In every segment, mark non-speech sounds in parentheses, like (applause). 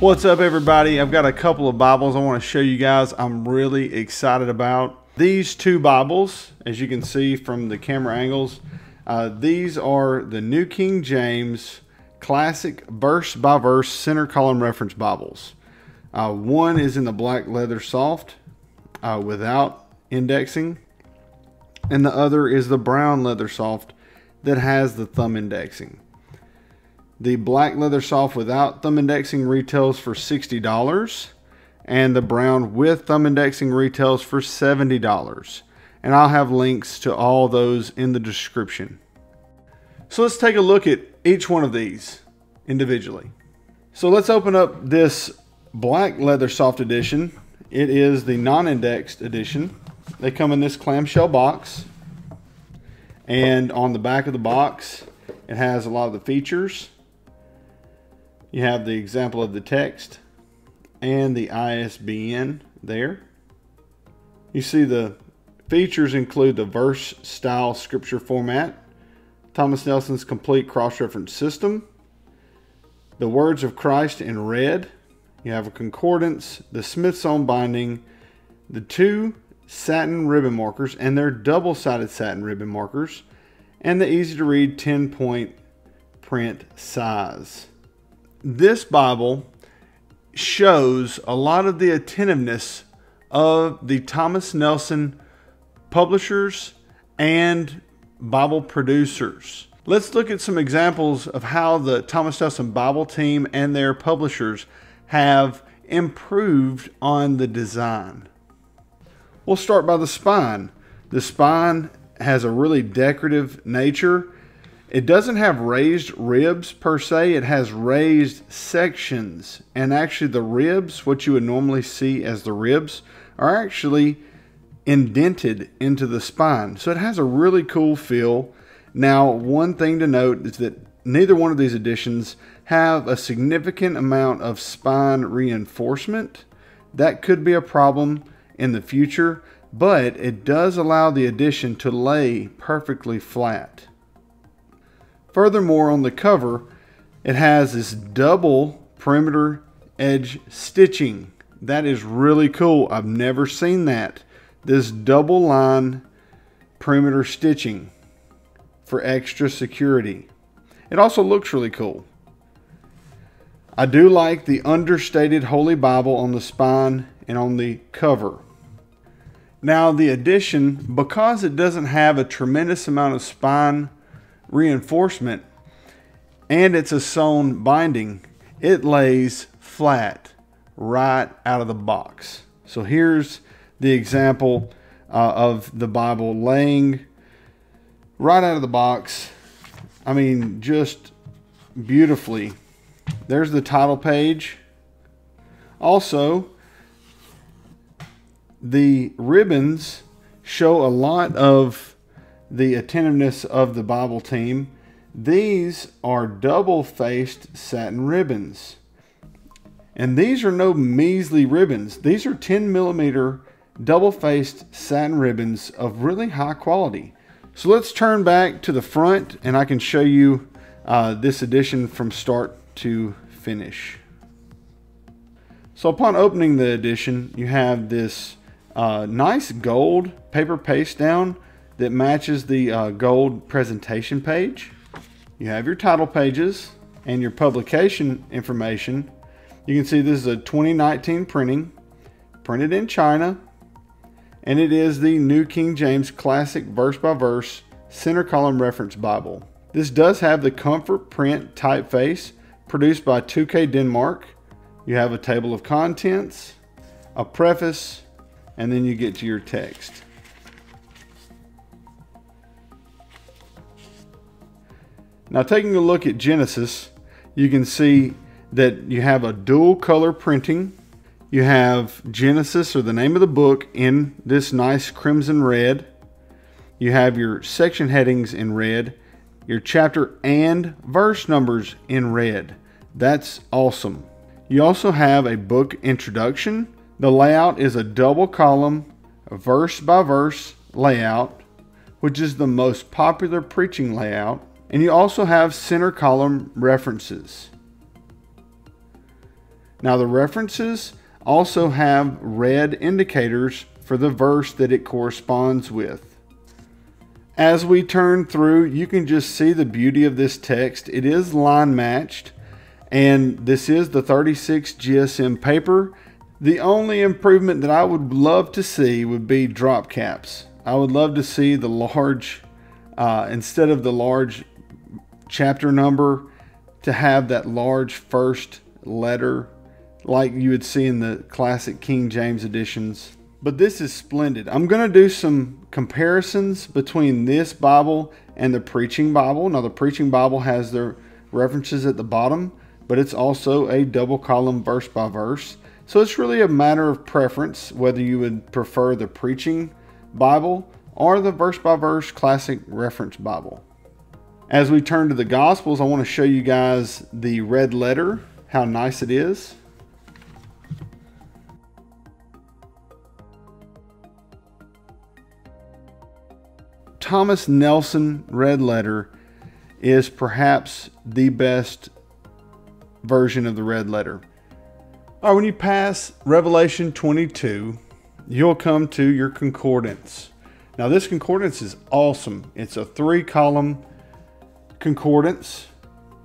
What's up, everybody? I've got a couple of Bibles I want to show you guys. I'm really excited about these two Bibles, as you can see from the camera angles. Uh, these are the New King James Classic Verse by Verse Center Column Reference Bibles. Uh, one is in the black leather soft uh, without indexing, and the other is the brown leather soft that has the thumb indexing. The black leather soft without thumb indexing retails for $60 and the brown with thumb indexing retails for $70. And I'll have links to all those in the description. So let's take a look at each one of these individually. So let's open up this black leather soft edition. It is the non-indexed edition. They come in this clamshell box. And on the back of the box, it has a lot of the features you have the example of the text and the ISBN there. You see the features include the verse style scripture format, Thomas Nelson's complete cross-reference system, the words of Christ in red, you have a concordance, the Smyth sewn binding, the two satin ribbon markers and their double-sided satin ribbon markers, and the easy to read 10 point print size this Bible shows a lot of the attentiveness of the Thomas Nelson publishers and Bible producers. Let's look at some examples of how the Thomas Nelson Bible team and their publishers have improved on the design. We'll start by the spine. The spine has a really decorative nature it doesn't have raised ribs per se, it has raised sections. And actually, the ribs, what you would normally see as the ribs, are actually indented into the spine. So it has a really cool feel. Now, one thing to note is that neither one of these editions have a significant amount of spine reinforcement. That could be a problem in the future, but it does allow the edition to lay perfectly flat. Furthermore, on the cover, it has this double perimeter edge stitching. That is really cool. I've never seen that. This double line perimeter stitching for extra security. It also looks really cool. I do like the understated Holy Bible on the spine and on the cover. Now the addition, because it doesn't have a tremendous amount of spine reinforcement and it's a sewn binding, it lays flat right out of the box. So here's the example uh, of the Bible laying right out of the box. I mean, just beautifully. There's the title page. Also, the ribbons show a lot of the attentiveness of the Bible team. These are double-faced satin ribbons. And these are no measly ribbons. These are 10 millimeter double-faced satin ribbons of really high quality. So let's turn back to the front and I can show you uh, this edition from start to finish. So upon opening the edition, you have this uh, nice gold paper paste down that matches the uh, gold presentation page. You have your title pages and your publication information. You can see this is a 2019 printing, printed in China, and it is the New King James Classic Verse by Verse Center Column Reference Bible. This does have the Comfort Print typeface produced by 2K Denmark. You have a table of contents, a preface, and then you get to your text. Now taking a look at Genesis, you can see that you have a dual color printing. You have Genesis or the name of the book in this nice crimson red. You have your section headings in red, your chapter and verse numbers in red. That's awesome. You also have a book introduction. The layout is a double column, verse by verse layout, which is the most popular preaching layout. And you also have center column references. Now the references also have red indicators for the verse that it corresponds with. As we turn through, you can just see the beauty of this text. It is line matched, and this is the 36 GSM paper. The only improvement that I would love to see would be drop caps. I would love to see the large, uh, instead of the large chapter number, to have that large first letter like you would see in the classic King James editions. But this is splendid. I'm going to do some comparisons between this Bible and the Preaching Bible. Now, the Preaching Bible has their references at the bottom, but it's also a double column verse by verse. So it's really a matter of preference whether you would prefer the Preaching Bible or the verse by verse classic reference Bible. As we turn to the Gospels, I want to show you guys the red letter, how nice it is. Thomas Nelson Red Letter is perhaps the best version of the red letter. All right, when you pass Revelation 22, you'll come to your concordance. Now, this concordance is awesome. It's a three column concordance.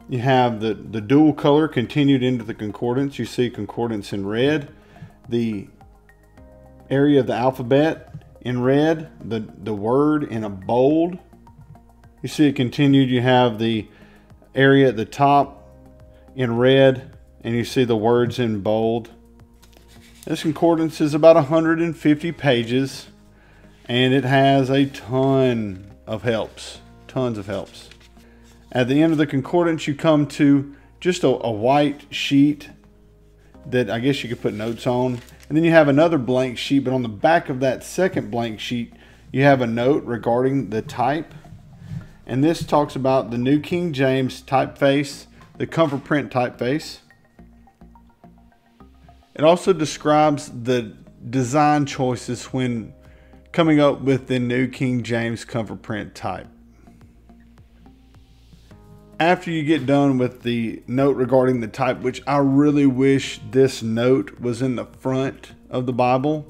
You have the, the dual color continued into the concordance. You see concordance in red, the area of the alphabet in red, the, the word in a bold. You see it continued, you have the area at the top in red, and you see the words in bold. This concordance is about 150 pages, and it has a ton of helps, tons of helps. At the end of the concordance, you come to just a, a white sheet that I guess you could put notes on. And then you have another blank sheet, but on the back of that second blank sheet, you have a note regarding the type. And this talks about the New King James typeface, the comfort print typeface. It also describes the design choices when coming up with the New King James comfort print type after you get done with the note regarding the type, which I really wish this note was in the front of the Bible,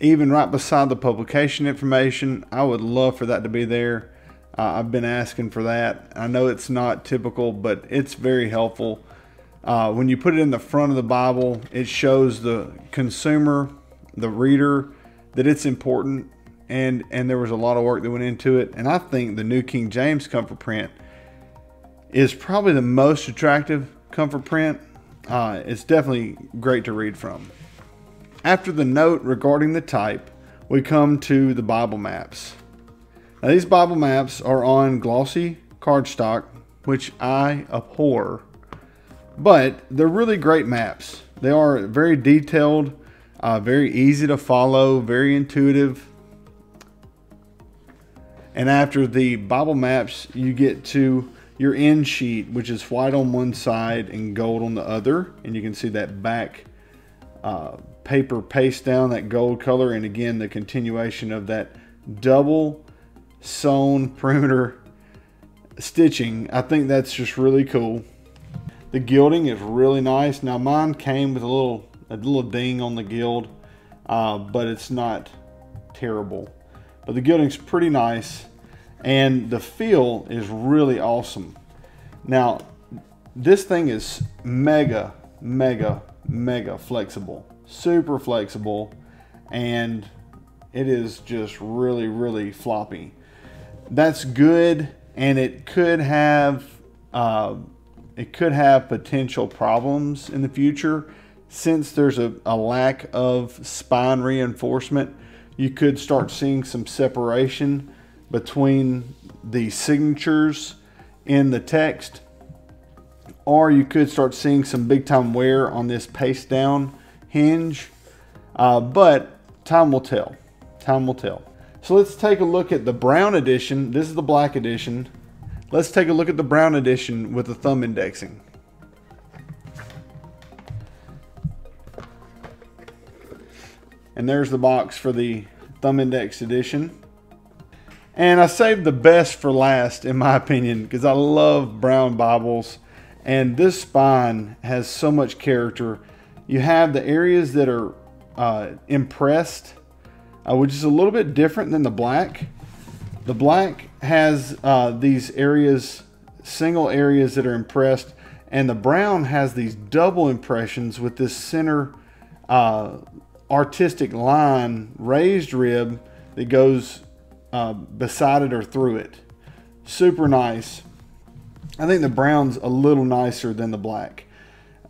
even right beside the publication information, I would love for that to be there. Uh, I've been asking for that. I know it's not typical, but it's very helpful. Uh, when you put it in the front of the Bible, it shows the consumer, the reader, that it's important, and and there was a lot of work that went into it. And I think the New King James Comfort Print is probably the most attractive comfort print. Uh, it's definitely great to read from. After the note regarding the type, we come to the Bible maps. Now, these Bible maps are on glossy cardstock, which I abhor, but they're really great maps. They are very detailed, uh, very easy to follow, very intuitive. And after the Bible maps, you get to your end sheet, which is white on one side and gold on the other. And you can see that back uh, paper paste down, that gold color. And again, the continuation of that double sewn (laughs) perimeter stitching. I think that's just really cool. The gilding is really nice. Now mine came with a little a little ding on the gild, uh, but it's not terrible. But the gilding's pretty nice and the feel is really awesome. Now, this thing is mega, mega, mega flexible, super flexible, and it is just really, really floppy. That's good, and it could have uh, it could have potential problems in the future since there's a, a lack of spine reinforcement. You could start seeing some separation between the signatures in the text or you could start seeing some big time wear on this paste down hinge. Uh, but time will tell. Time will tell. So let's take a look at the brown edition. This is the black edition. Let's take a look at the brown edition with the thumb indexing. And there's the box for the thumb index edition and I saved the best for last, in my opinion, because I love brown Bibles. And this spine has so much character. You have the areas that are uh, impressed, uh, which is a little bit different than the black. The black has uh, these areas, single areas that are impressed, and the brown has these double impressions with this center uh, artistic line, raised rib that goes uh, beside it or through it. Super nice. I think the brown's a little nicer than the black.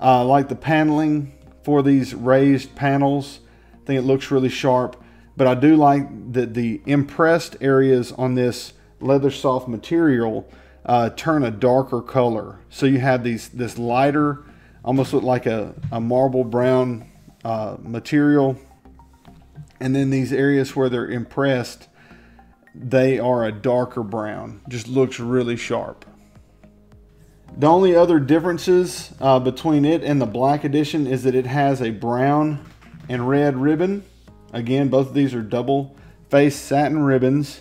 Uh, like the paneling for these raised panels. I think it looks really sharp. But I do like that the impressed areas on this leather soft material uh, turn a darker color. So you have these this lighter, almost look like a, a marble brown uh, material. And then these areas where they're impressed, they are a darker brown. Just looks really sharp. The only other differences uh, between it and the black edition is that it has a brown and red ribbon. Again, both of these are double face satin ribbons.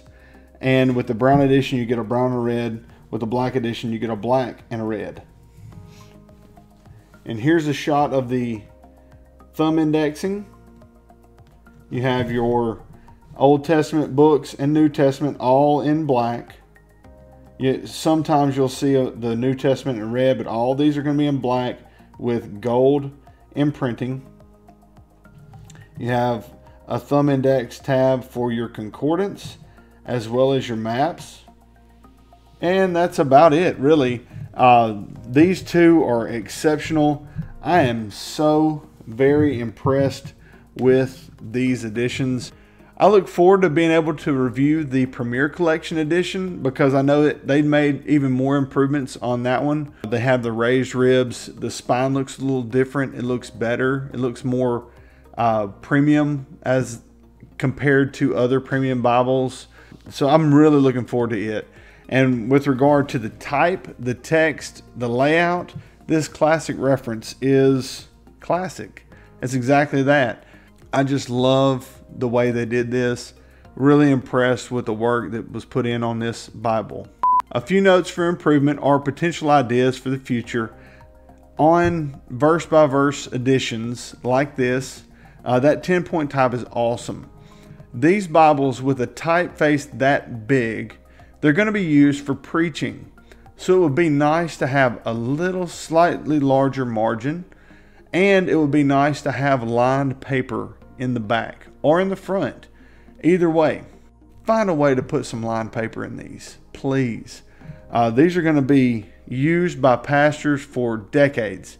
And with the brown edition, you get a brown and red. With the black edition, you get a black and a red. And here's a shot of the thumb indexing. You have your Old Testament books and New Testament all in black. You, sometimes you'll see a, the New Testament in red, but all these are going to be in black with gold imprinting. You have a thumb index tab for your concordance as well as your maps. And that's about it, really. Uh, these two are exceptional. I am so very impressed with these editions. I look forward to being able to review the Premier Collection edition because I know that they made even more improvements on that one. They have the raised ribs. The spine looks a little different. It looks better. It looks more uh, premium as compared to other premium Bibles. So I'm really looking forward to it. And with regard to the type, the text, the layout, this classic reference is classic. It's exactly that. I just love the way they did this. Really impressed with the work that was put in on this Bible. A few notes for improvement are potential ideas for the future. On verse by verse editions like this, uh, that 10 point type is awesome. These Bibles with a typeface that big, they're going to be used for preaching. So it would be nice to have a little slightly larger margin and it would be nice to have lined paper in the back or in the front. Either way, find a way to put some lined paper in these, please. Uh, these are going to be used by pastors for decades.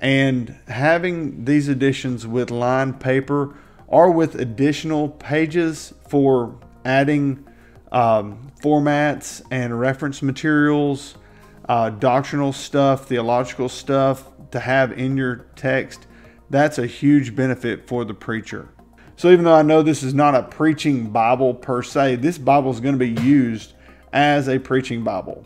And having these editions with lined paper or with additional pages for adding um, formats and reference materials, uh, doctrinal stuff, theological stuff to have in your text that's a huge benefit for the preacher. So even though I know this is not a preaching Bible per se, this Bible is going to be used as a preaching Bible.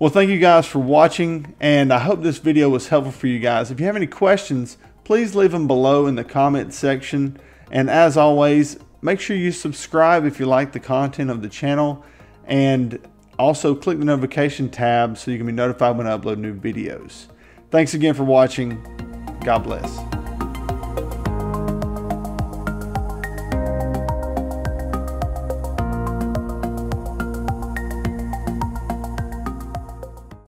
Well, thank you guys for watching, and I hope this video was helpful for you guys. If you have any questions, please leave them below in the comment section. And as always, make sure you subscribe if you like the content of the channel, and also click the notification tab so you can be notified when I upload new videos. Thanks again for watching. God bless.